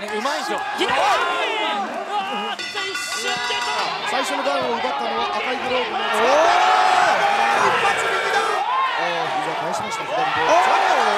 ね、うまいでしょ左わー一瞬で最初のダウンを奪ったのは赤いグローブのおお一発右だおお膝返しました左で。